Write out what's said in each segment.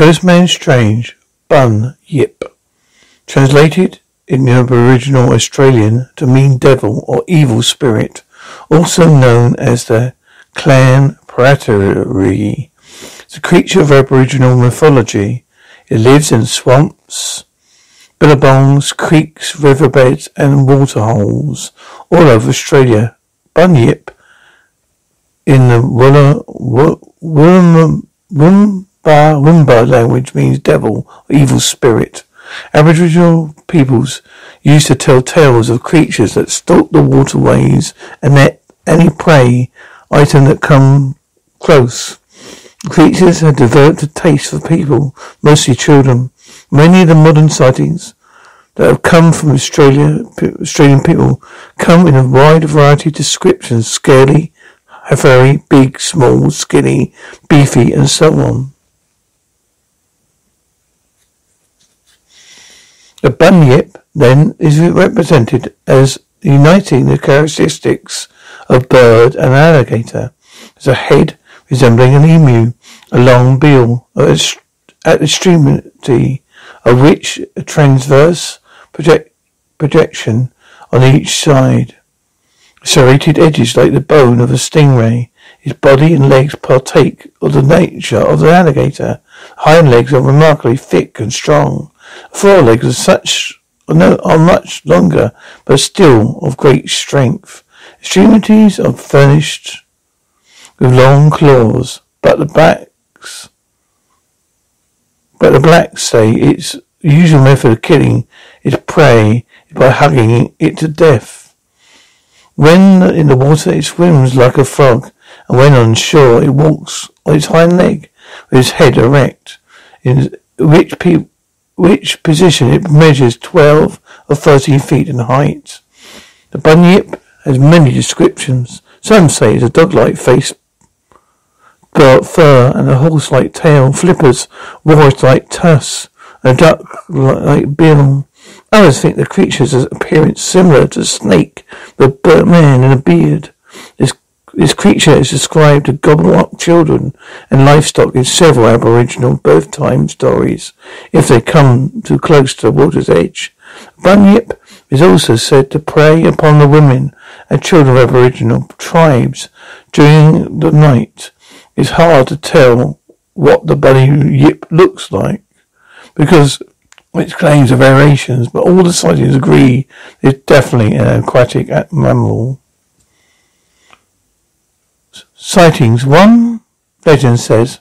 Ghostman Strange, Bun Yip. Translated in the Aboriginal Australian to mean devil or evil spirit, also known as the kianpraty. It's a creature of Aboriginal mythology. It lives in swamps, billabongs, creeks, riverbeds, and waterholes all over Australia. Bunyip in the Willa, Wimba language means devil or evil spirit. Aboriginal peoples used to tell tales of creatures that stalk the waterways and that any prey item that come close. Creatures had developed a taste for people, mostly children. Many of the modern sightings that have come from Australia, Australian people, come in a wide variety of descriptions: scaly, hairy, big, small, skinny, beefy, and so on. The bunyip, then, is represented as uniting the characteristics of bird and alligator. There's a head resembling an emu, a long bill at the extremity of which a transverse project, projection on each side. Serrated edges like the bone of a stingray. His body and legs partake of the nature of the alligator. Hind legs are remarkably thick and strong. Forelegs are such no, are much longer, but still of great strength. Extremities are furnished with long claws, but the backs, but the blacks say its usual method of killing its prey by hugging it to death. When in the water, it swims like a frog, and when on shore, it walks on its hind leg with its head erect, in which people which position it measures 12 or 13 feet in height. The bunyip has many descriptions. Some say it's a dog-like face, fur, and a horse-like tail, flippers, walrus-like tusks, and a duck-like bill. Others think the creature's appearance similar to a snake, with a man in a beard. This creature is described to gobble up children and livestock in several Aboriginal birth time stories if they come too close to the water's edge. Bunyip is also said to prey upon the women and children of Aboriginal tribes during the night. It's hard to tell what the bunyip looks like because its claims are variations, but all the sightings agree it's definitely an aquatic mammal. Sightings. One legend says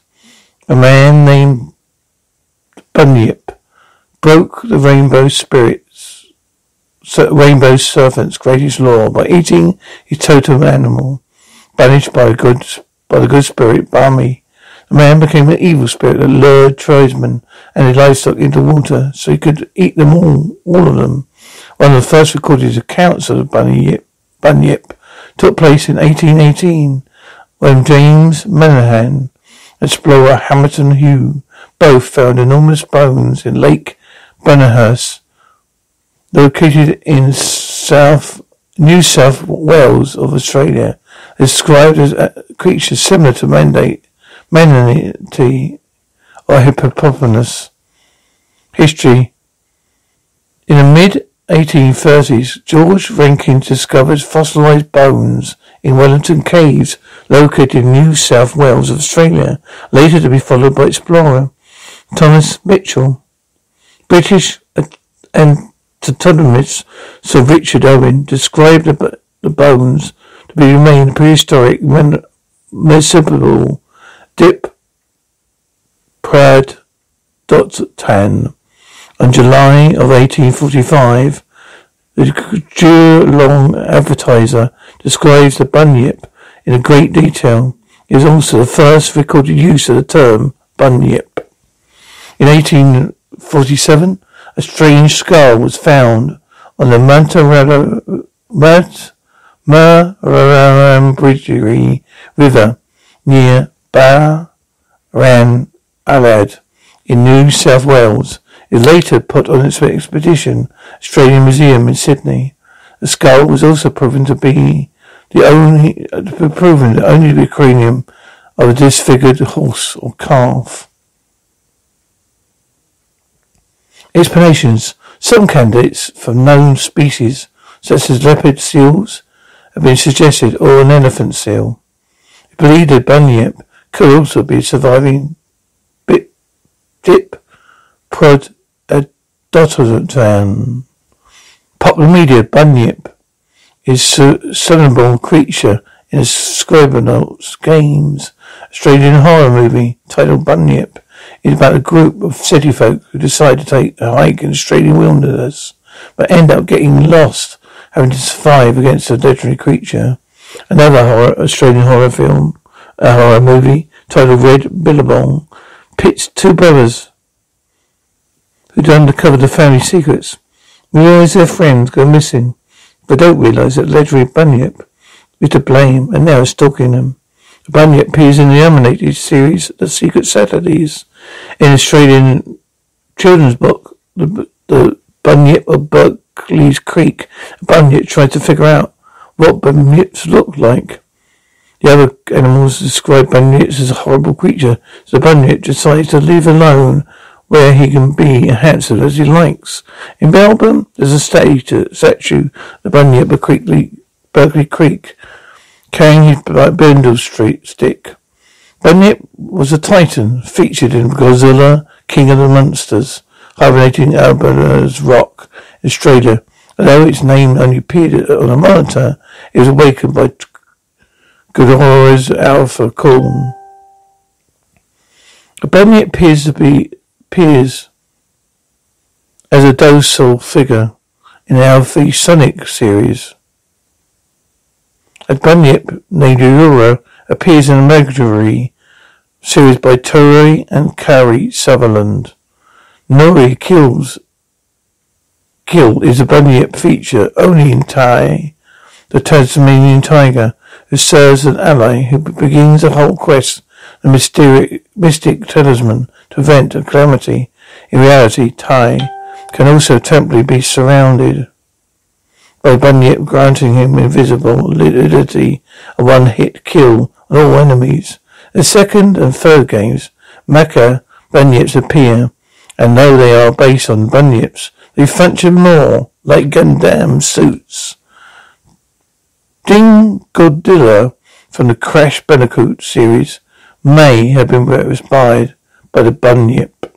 a man named Bunyip broke the rainbow spirits, rainbow serpent's greatest law by eating his totem animal, banished by good by the good spirit Biami. The man became an evil spirit that lured tribesmen and his livestock into water so he could eat them all, all of them. One of the first recorded accounts of Bunyip, Bunyip took place in 1818 when James Meehan, explorer Hamilton Hume, both found enormous bones in Lake Bunyahus, located in South New South Wales of Australia, described as a creature similar to manatee, or hippopotamus. History. In the mid 1830s, George Ranken discovered fossilized bones in Wellington Caves, located in New South Wales, Australia, later to be followed by explorer Thomas Mitchell. British anthropologist Sir Richard Owen described the, the bones to be remain prehistoric marsupial dip Prad dot tan. On July of 1845, the Geelong Advertiser describes the bunyip in great detail. It is also the first recorded use of the term bunyip. In 1847, a strange skull was found on the Mantarara, River near Baran Alad in New South Wales. It later put on its expedition Australian Museum in Sydney. The skull was also proven to be the only proven the only the cranium of a disfigured horse or calf. Explanations. Some candidates from known species, such as leopard seals, have been suggested, or an elephant seal. Believed that bunyip could also be a surviving bit, dip, prod, a. Popular media, bunyip is a cerebral creature in a Scribblenauts games. Australian horror movie titled Bunyip is about a group of city folk who decide to take a hike in Australian wilderness, but end up getting lost, having to survive against a legendary creature. Another horror, Australian horror film, a horror movie titled Red Billabong, pits two brothers who'd uncover the family secrets. Realize their friends go missing, but don't realize that legendary Bunyip is to blame and now is stalking them. Um, bunyip appears in the animated series The Secret Saturdays in Australian children's book, The, the Bunyip of Berkeley's Creek. Bunyip tries to figure out what bunyips look like. The other animals describe bunyips as a horrible creature, so bunyip decides to live alone where he can be handsome as he likes. In Melbourne, there's a statue, statue the bunyip of Berkeley Creek, carrying his bundle street stick. Bunyip was a titan featured in Godzilla, King of the Monsters, hibernating Alberta's Rock, Australia. Although its name only appeared on a monitor, it was awakened by Ghidorah's alpha call. Bunyip appears to be appears as a docile figure in the Sonic series. A bunyip named Aurora appears in a Mercury series by Tori and Kari Sutherland. Nori kills Kill is a bunyip feature only in Ty, the Tasmanian tiger, who serves as an ally who begins a whole quest, the mysterious, mystic talisman to prevent a calamity. In reality, Ty can also temporarily be surrounded by Bunyip granting him invisible invisibility, a one-hit kill on all enemies. In second and third games, Mecha Bunyips appear, and though they are based on Bunyips, they function more like Gundam suits. Dingodile from the Crash Bandicoot series may have been inspired by the Bunyip.